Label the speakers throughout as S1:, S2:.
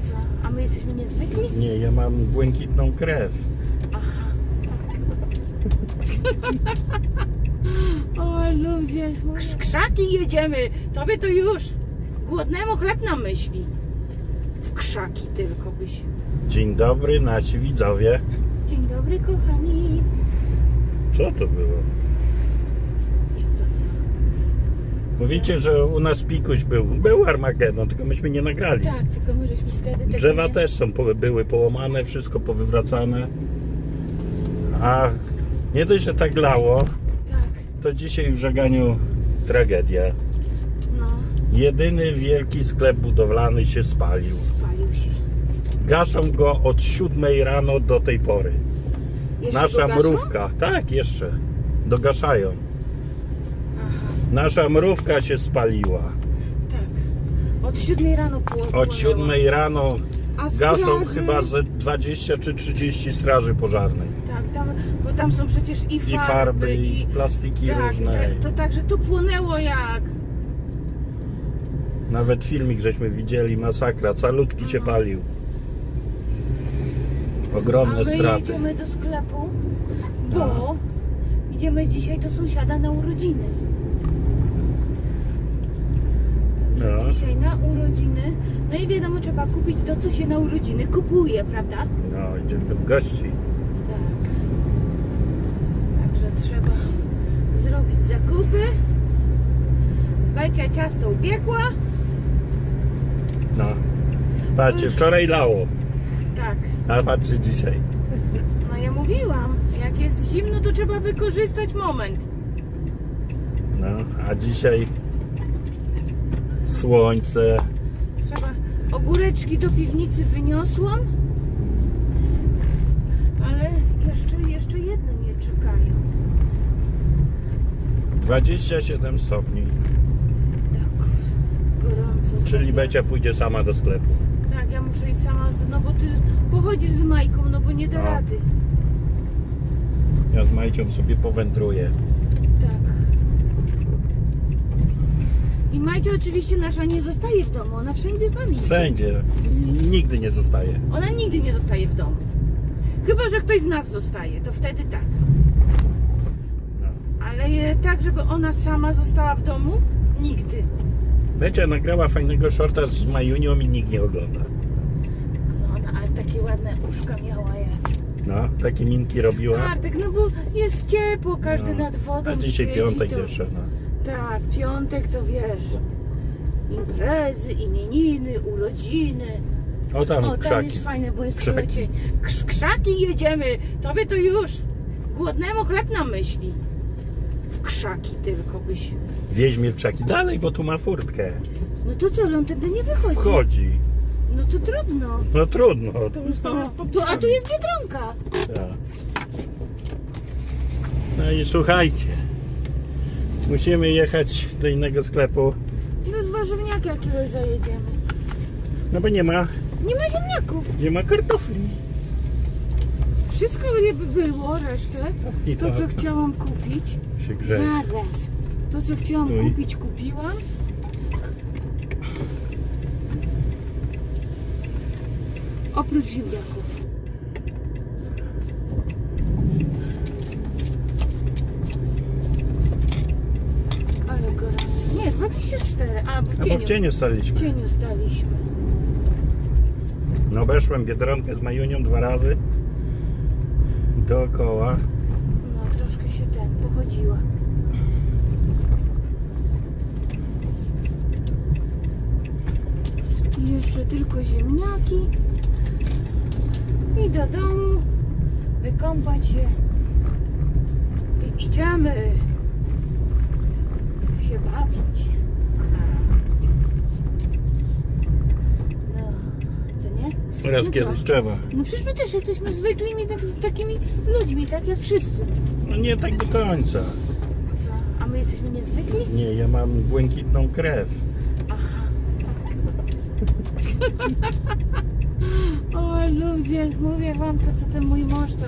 S1: Co? A my jesteśmy niezwykli?
S2: Nie, ja mam błękitną krew.
S1: Aha. o ludzie, w krzaki jedziemy. Tobie to już. Głodnemu chleb na myśli. W krzaki tylko byś.
S2: Dzień dobry, nasi widzowie.
S1: Dzień dobry kochani.
S2: Co to było?
S1: Jak to co?
S2: Mówicie, że u nas pikuś był. Był Armagedon, tylko myśmy nie nagrali.
S1: Tak, tylko my żeśmy wtedy tego
S2: Drzewa
S1: nie...
S2: też są, były połamane, wszystko powywracane. A nie dość, że tak lało,
S1: Tak,
S2: to dzisiaj w żeganiu tragedia.
S1: no.
S2: Jedyny wielki sklep budowlany się spalił.
S1: Spalił się.
S2: Gaszą go od 7 rano do tej pory.
S1: Jeszcze
S2: Nasza mrówka, tak jeszcze, dogaszają.
S1: Aha,
S2: Nasza mrówka się spaliła.
S1: tak. Od siódmej rano było.
S2: Od 7 rano
S1: A
S2: gaszą
S1: straży?
S2: chyba ze 20 czy 30 straży pożarnej.
S1: Tak, tam, bo tam są przecież i farby,
S2: I farby, i plastiki
S1: tak,
S2: różne.
S1: tak, to tak, że to płonęło jak.
S2: Nawet filmik żeśmy widzieli, masakra, calutki się palił. Ogromne
S1: A my
S2: straty.
S1: jedziemy do sklepu, bo
S2: No.
S1: idziemy dzisiaj do sąsiada na urodziny.
S2: No.
S1: dzisiaj na urodziny. No i wiadomo, trzeba kupić to, co się na urodziny kupuje, prawda?
S2: No, idziemy w gości.
S1: Tak. Także trzeba zrobić zakupy. Becia ciasto upiekła.
S2: No. Patrzcie, wczoraj lało,
S1: Tak.
S2: a patrzcie dzisiaj.
S1: No ja mówiłam, jak jest zimno, to trzeba wykorzystać moment.
S2: No, a dzisiaj słońce.
S1: Trzeba. Ogóreczki do piwnicy wyniosłam. Ale jeszcze, jeszcze jedne mnie czekają.
S2: 27 stopni.
S1: Tak. Gorąco.
S2: Czyli. Becia pójdzie sama do sklepu.
S1: Tak, ja muszę iść sama, z- no bo ty pochodzisz z Majką, no bo nie da
S2: No.
S1: rady.
S2: Ja z Majcią sobie powędruję.
S1: Tak. I Majcia oczywiście nasza nie zostaje w domu, ona wszędzie z nami.
S2: Wszędzie. Nigdy nie zostaje.
S1: Ona nigdy nie zostaje w domu. Chyba, że ktoś z nas zostaje, to wtedy tak.
S2: No.
S1: Ale e, tak, żeby ona sama została w domu? Nigdy.
S2: Becia nagrała fajnego shorta z Majunią i nikt nie ogląda.
S1: No ona, ale takie ładne uszka miała jak.
S2: No, takie minki robiła.
S1: Artek, no bo jest ciepło, każdy
S2: No.
S1: nad wodą
S2: A dzisiaj
S1: siedzi,
S2: piątek
S1: to...
S2: jeszcze. No.
S1: Tak, piątek to wiesz. Imprezy, imieniny, urodziny.
S2: O tam
S1: o, tam
S2: krzaki.
S1: jest fajne, bo jest
S2: Krzaki.
S1: krz- krzaki jedziemy. Tobie to już. Głodnemu chleb na myśli. W krzaki tylko byś.
S2: Wieź mnie w krzaki. Dalej, bo tu ma furtkę.
S1: No to co, on wtedy nie wychodzi.
S2: Wchodzi.
S1: No to trudno.
S2: No trudno. To
S1: No, tu, a tu jest Biedronka.
S2: Tak. No i słuchajcie. Musimy jechać do innego sklepu.
S1: Do warzywniaka jakiegoś zajedziemy.
S2: No bo nie ma,
S1: Nie ma ziemniaków.
S2: nie ma kartofli.
S1: Wszystko by było, resztę.
S2: I
S1: To, co chciałam kupić. Zaraz. To, co chciałam
S2: Stój.
S1: kupić, kupiłam. Oprócz ziemniaków. Ale gorąco. Nie, 24. A, bo w
S2: No
S1: cieniu.
S2: bo w cieniu
S1: W
S2: staliśmy.
S1: cieniu staliśmy.
S2: No obeszłem Biedronkę z Majunią dwa razy. Dookoła.
S1: No, troszkę się ten, pochodziła. I jeszcze tylko ziemniaki. I do domu. Wykąpać się. I idziemy. Się bawić. No, co nie?
S2: Raz
S1: No co?
S2: kiedyś trzeba.
S1: No przecież my też jesteśmy zwykłymi tak, takimi ludźmi, tak jak wszyscy.
S2: No nie tak do końca.
S1: Co? A my jesteśmy niezwykli?
S2: Nie, ja mam błękitną krew.
S1: Aha. o ludzie, mówię wam to, co ten mój mąż to...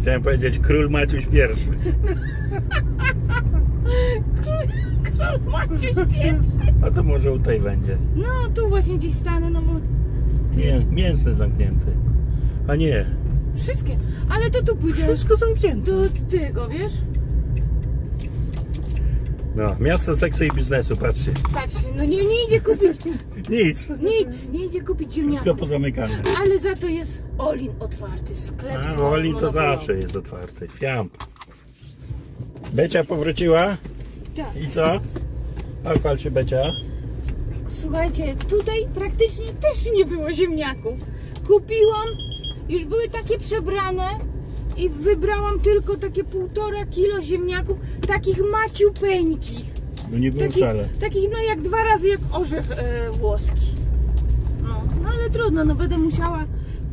S2: Chciałem powiedzieć król Maciuś pierwszy.
S1: Macie śpieszy.
S2: A to może u tej będzie.
S1: No, tu właśnie gdzieś stanę, no bo... Ty,
S2: mięsny zamknięty. A nie,
S1: Wszystkie. Ale to tu pójdę
S2: wszystko zamknięte.
S1: do tego, wiesz?
S2: No, miasto seksu i biznesu, patrzcie.
S1: Patrzcie, no nie, nie idzie kupić
S2: Nic.
S1: nic, nie idzie kupić
S2: Wszystko
S1: ziemniaków.
S2: pozamykane.
S1: Ale za to jest Olin otwarty, sklep
S2: A
S1: z
S2: Oli to zawsze jest otwarty. Fiamp. Becia powróciła
S1: Tak.
S2: i co? Pochwal się Becia.
S1: Słuchajcie, tutaj praktycznie też nie było ziemniaków. Kupiłam, już były takie przebrane i wybrałam tylko takie półtora kilo ziemniaków, takich maciupeńkich.
S2: No nie było
S1: Takich,
S2: wcale.
S1: takich no jak dwa razy jak orzech e, włoski. No, no ale trudno, no będę musiała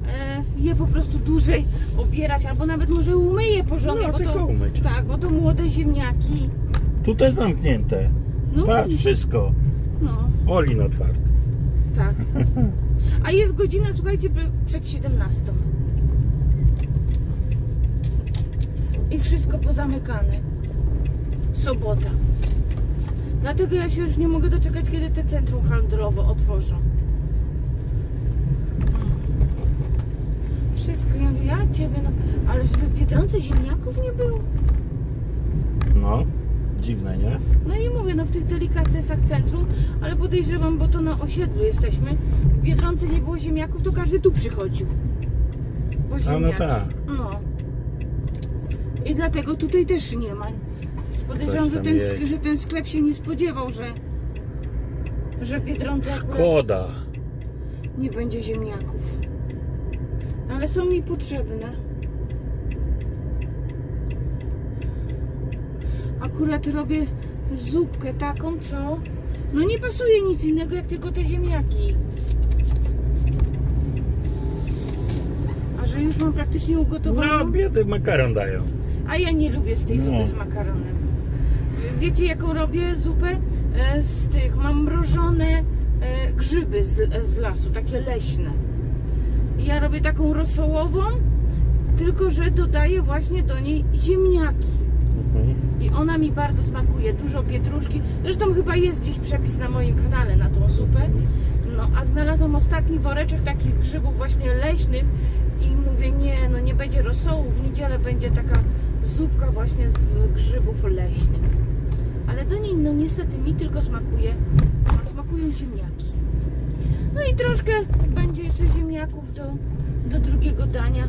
S1: e, je po prostu dłużej obierać, albo nawet może umyję porządnie,
S2: No,
S1: bo to
S2: umyć.
S1: tak, bo to młode ziemniaki.
S2: Tutaj zamknięte.
S1: No,
S2: Patrz, wszystko.
S1: no.
S2: Olin otwarty.
S1: Tak. A jest godzina, słuchajcie, przed 17. I wszystko pozamykane. Sobota. Dlatego ja się już nie mogę doczekać, kiedy te centrum handlowe otworzą. Wszystko, ja mówię, ja ciebie, no, ale żeby w Biedronce ziemniaków nie było.
S2: No, dziwne, nie?
S1: No i mówię, no w tych delikatesach centrum, ale podejrzewam, bo to na osiedlu jesteśmy. W Biedronce nie było ziemniaków, to każdy tu przychodził. Po
S2: no tak.
S1: No. I dlatego tutaj też nie ma. Podejrzewam,
S2: Coś
S1: że
S2: tam
S1: ten, że ten sklep się nie spodziewał, że, że w Biedronce akurat
S2: Szkoda.
S1: nie będzie ziemniaków. Ale są mi potrzebne. Akurat robię zupkę taką, co no nie pasuje nic innego jak tylko te ziemniaki. A że już mam praktycznie
S2: No,
S1: ugotowaną,
S2: biedy makaron dają.
S1: a ja nie lubię z tej
S2: No.
S1: zupy z makaronem. Wiecie jaką robię zupę? E, Z tych, mam mrożone e, grzyby z, z lasu, takie leśne. Ja robię taką rosołową, tylko że dodaję właśnie do niej ziemniaki.
S2: Mhm.
S1: I ona mi bardzo smakuje, dużo pietruszki. Zresztą chyba jest gdzieś przepis na moim kanale na tą zupę. No, a znalazłam ostatni woreczek takich grzybów właśnie leśnych i mówię, nie, no nie będzie rosołu, w niedzielę będzie taka zupka właśnie z grzybów leśnych. Ale do niej, no niestety mi tylko smakuje, a smakują ziemniaki. No i troszkę będzie jeszcze ziemniaków do, do drugiego dania.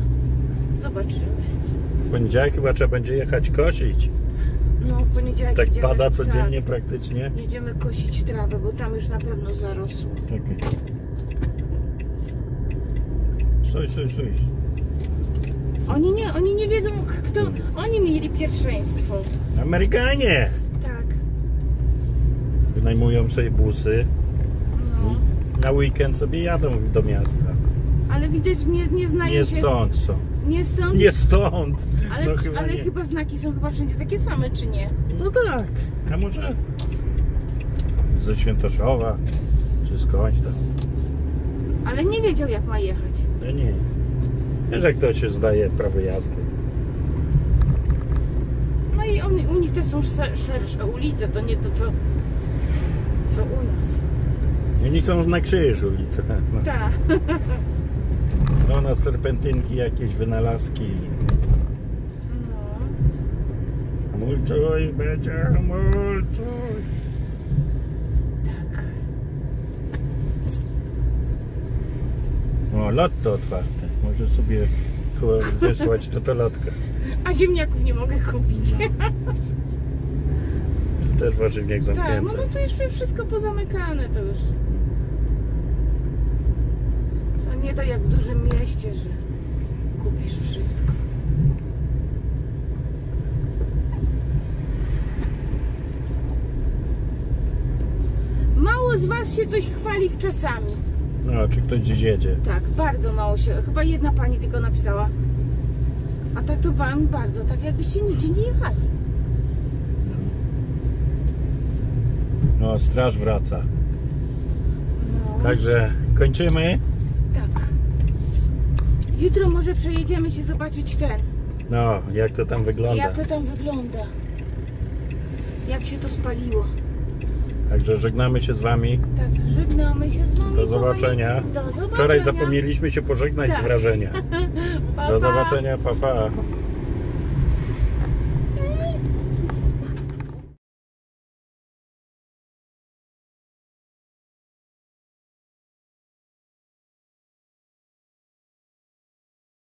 S1: Zobaczymy.
S2: W poniedziałek chyba trzeba będzie jechać kosić.
S1: No, w poniedziałek
S2: Tak
S1: jedziemy,
S2: pada codziennie
S1: Tak,
S2: praktycznie.
S1: jedziemy kosić trawę, bo tam już na pewno zarosło.
S2: Czekaj. Stój, stój, stój.
S1: Oni nie, oni nie wiedzą, kto. Oni mieli pierwszeństwo.
S2: Amerykanie!
S1: Tak.
S2: Wynajmują sobie busy.
S1: No.
S2: Na weekend sobie jadą do miasta.
S1: Ale widać, nie, nie znają
S2: Nie
S1: się.
S2: stąd są.
S1: Nie stąd.
S2: Nie stąd!
S1: ale
S2: no chyba
S1: ale
S2: nie.
S1: chyba znaki są chyba wszędzie takie same, czy nie?
S2: No tak. A może ze Świętoszowa, czy skądś tam.
S1: Ale nie wiedział, jak ma jechać.
S2: No nie. Wiesz jak to się zdaje prawo jazdy.
S1: No i on, u nich te są sze- szersze ulice, to nie to, co, co u nas.
S2: Oni chcą na krzyż ulicę. No.
S1: Tak.
S2: No na serpentynki jakieś wynalazki.
S1: No.
S2: Mulczuj, będzie mulczuj.
S1: Tak.
S2: O, lotto otwarte. Może sobie tu wysłać totolotka.
S1: A ziemniaków nie mogę kupić.
S2: Też warzywniak
S1: Tak, no,
S2: zamknięty.
S1: no to już wszystko pozamykane, to już. To nie tak jak w dużym mieście, że kupisz wszystko. Mało z Was się coś chwali wczasami.
S2: No, czy ktoś gdzieś jedzie.
S1: Tak, bardzo mało się. Chyba jedna pani tylko napisała. A tak to Wam bardzo, tak jakbyście nigdzie nie jechali.
S2: No, straż wraca.
S1: No,
S2: Także kończymy.
S1: Jutro może przejedziemy się zobaczyć ten.
S2: No, jak to tam wygląda.
S1: Jak to tam wygląda? Jak się to spaliło?
S2: Także żegnamy się z Wami.
S1: Tak, żegnamy się z wami.
S2: Do zobaczenia.
S1: Do zobaczenia.
S2: Wczoraj zapomnieliśmy się pożegnać
S1: Tak.
S2: z wrażenia.
S1: Pa,
S2: Do
S1: pa.
S2: zobaczenia, pa pa.